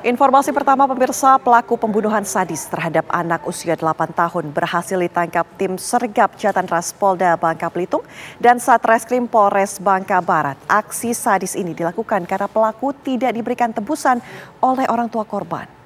Informasi pertama pemirsa, pelaku pembunuhan sadis terhadap anak usia 8 tahun berhasil ditangkap tim Sergap Jatan Ras Polda Bangka Belitung dan Satreskrim Polres Bangka Barat. Aksi sadis ini dilakukan karena pelaku tidak diberikan tebusan oleh orang tua korban.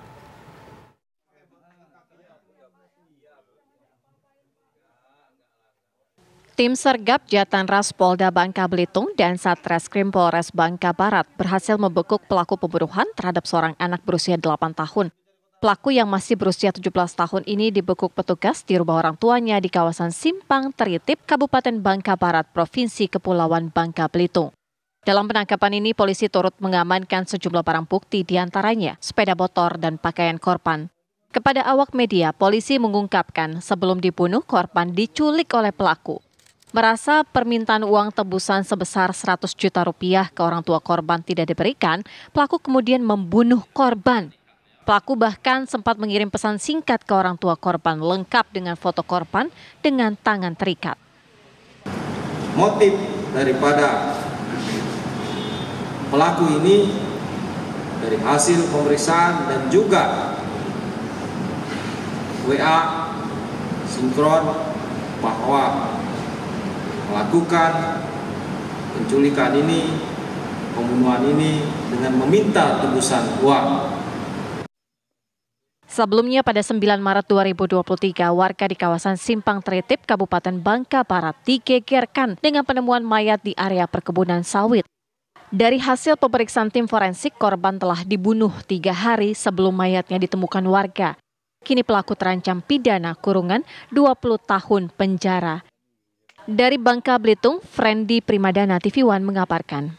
Tim Sergap Jatan Ras Polda Bangka Belitung dan Satreskrim Polres Bangka Barat berhasil membekuk pelaku pembunuhan terhadap seorang anak berusia 8 tahun. Pelaku yang masih berusia 17 tahun ini dibekuk petugas di rumah orang tuanya di kawasan Simpang Teritip, Kabupaten Bangka Barat, Provinsi Kepulauan Bangka Belitung. Dalam penangkapan ini, polisi turut mengamankan sejumlah barang bukti di antaranya sepeda motor dan pakaian korban. Kepada awak media, polisi mengungkapkan sebelum dibunuh, korban diculik oleh pelaku. Merasa permintaan uang tebusan sebesar 100 juta rupiah ke orang tua korban tidak diberikan, pelaku kemudian membunuh korban. Pelaku bahkan sempat mengirim pesan singkat ke orang tua korban lengkap dengan foto korban dengan tangan terikat. Motif daripada pelaku ini dari hasil pemeriksaan dan juga WA sinkron bahwa melakukan penculikan ini, pembunuhan ini dengan meminta tebusan uang. Sebelumnya pada 9 Maret 2023, warga di kawasan Simpang Tritip, Kabupaten Bangka Barat digegerkan dengan penemuan mayat di area perkebunan sawit. Dari hasil pemeriksaan tim forensik, korban telah dibunuh tiga hari sebelum mayatnya ditemukan warga. Kini pelaku terancam pidana kurungan 20 tahun penjara. Dari Bangka Belitung, Friendly Primadana TV One mengabarkan.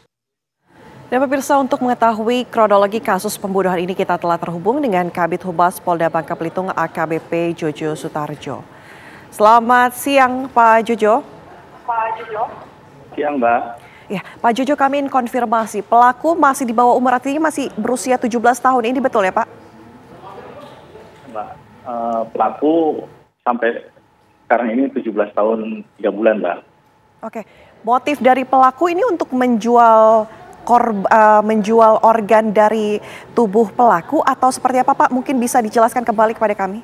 Dan pemirsa untuk mengetahui kronologi kasus pembunuhan ini kita telah terhubung dengan Kabit Humas Polda Bangka Belitung AKBP Jojo Sutarjo. Selamat siang Pak Jojo. Pak Jojo. Siang Mbak. Ya, Pak Jojo kami ingin konfirmasi, pelaku masih di bawah umur artinya masih berusia 17 tahun, ini betul ya Pak? Mbak, uh, pelaku sampai sekarang ini 17 tahun 3 bulan, Mbak. Oke, motif dari pelaku ini untuk menjual korb, uh, menjual organ dari tubuh pelaku atau seperti apa Pak? Mungkin bisa dijelaskan kembali kepada kami.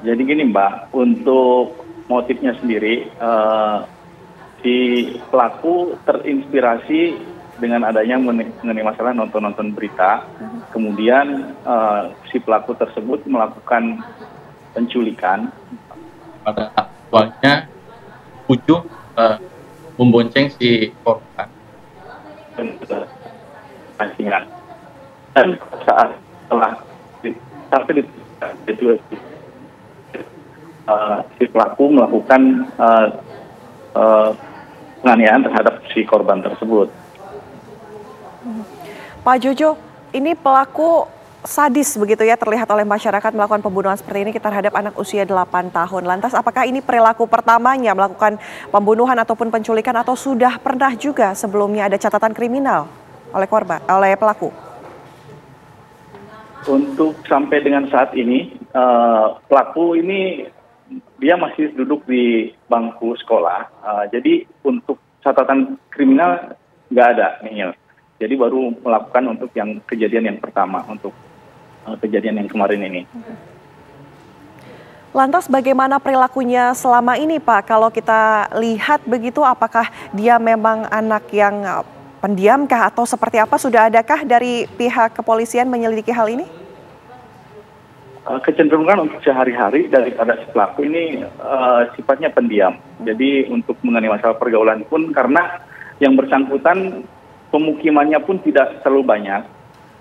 Jadi gini Mbak, untuk motifnya sendiri, uh, si pelaku terinspirasi dengan adanya mengenai masalah nonton-nonton berita, uh-huh. Kemudian uh, si pelaku tersebut melakukan penculikan. Pada awalnya ujung uh, membonceng si korban. Dan, dan saat setelah sampai di, itu uh, si pelaku melakukan uh, uh, penganiayaan terhadap si korban tersebut. Pak Jojo, ini pelaku sadis begitu ya terlihat oleh masyarakat melakukan pembunuhan seperti ini terhadap anak usia 8 tahun. Lantas apakah ini perilaku pertamanya melakukan pembunuhan ataupun penculikan atau sudah pernah juga sebelumnya ada catatan kriminal oleh korban oleh pelaku? Untuk sampai dengan saat ini uh, pelaku ini dia masih duduk di bangku sekolah. Uh, jadi untuk catatan kriminal nggak ada, Nihil. Jadi baru melakukan untuk yang kejadian yang pertama untuk uh, kejadian yang kemarin ini. Lantas bagaimana perilakunya selama ini Pak? Kalau kita lihat begitu apakah dia memang anak yang uh, pendiamkah atau seperti apa? Sudah adakah dari pihak kepolisian menyelidiki hal ini? Uh, kecenderungan untuk sehari-hari daripada si pelaku ini uh, sifatnya pendiam. Jadi untuk mengenai masalah pergaulan pun karena yang bersangkutan pemukimannya pun tidak terlalu banyak.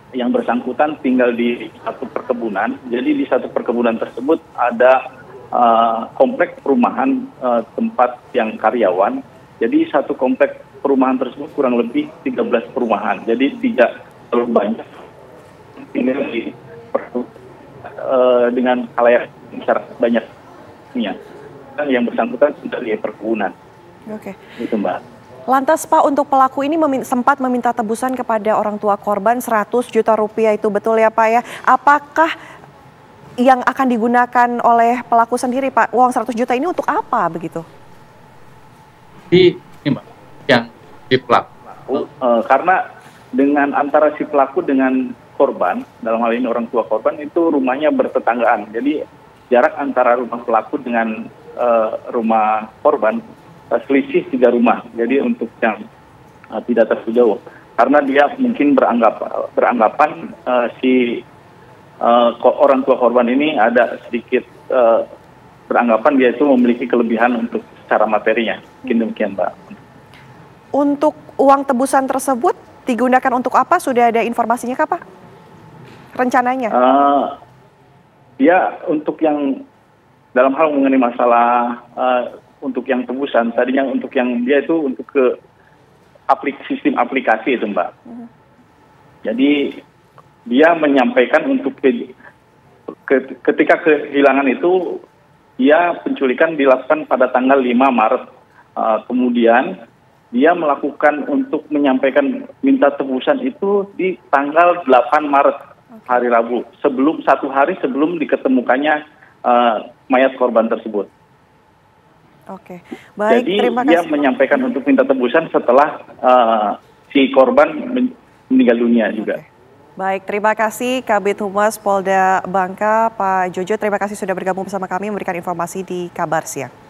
Yang bersangkutan tinggal di satu perkebunan. Jadi di satu perkebunan tersebut ada uh, kompleks perumahan uh, tempat yang karyawan. Jadi satu kompleks perumahan tersebut kurang lebih 13 perumahan. Jadi tidak terlalu banyak. Tinggal di uh, dengan halayak masyarakat banyaknya. Yang bersangkutan sudah di perkebunan. Oke. Okay. Itu Mbak. Lantas Pak untuk pelaku ini memin sempat meminta tebusan kepada orang tua korban 100 juta rupiah itu betul ya Pak ya. Apakah yang akan digunakan oleh pelaku sendiri Pak? Uang 100 juta ini untuk apa begitu? Di ini Mbak, yang si pelaku. Uh, karena dengan antara si pelaku dengan korban, dalam hal ini orang tua korban itu rumahnya bertetanggaan. Jadi jarak antara rumah pelaku dengan uh, rumah korban selisih tiga rumah. Jadi untuk yang uh, tidak terlalu jauh, karena dia mungkin beranggap beranggapan uh, si uh, orang tua korban ini ada sedikit uh, beranggapan dia itu memiliki kelebihan untuk secara materinya. Mungkin demikian, Mbak. Untuk uang tebusan tersebut digunakan untuk apa? Sudah ada informasinya kah, Pak? Rencananya? Uh, ya, untuk yang dalam hal mengenai masalah uh, untuk yang tebusan, tadinya untuk yang dia itu untuk ke aplik sistem aplikasi itu, Mbak. Jadi dia menyampaikan untuk ke, ke, ketika kehilangan itu, dia penculikan dilakukan pada tanggal 5 Maret. Uh, kemudian dia melakukan untuk menyampaikan minta tebusan itu di tanggal 8 Maret hari Rabu sebelum satu hari sebelum diketemukannya uh, mayat korban tersebut. Oke, baik. Jadi terima dia kasih. menyampaikan untuk minta tebusan setelah uh, si korban meninggal dunia juga. Oke. Baik, terima kasih Kabit Humas Polda Bangka, Pak Jojo. Terima kasih sudah bergabung bersama kami memberikan informasi di Kabar Siang.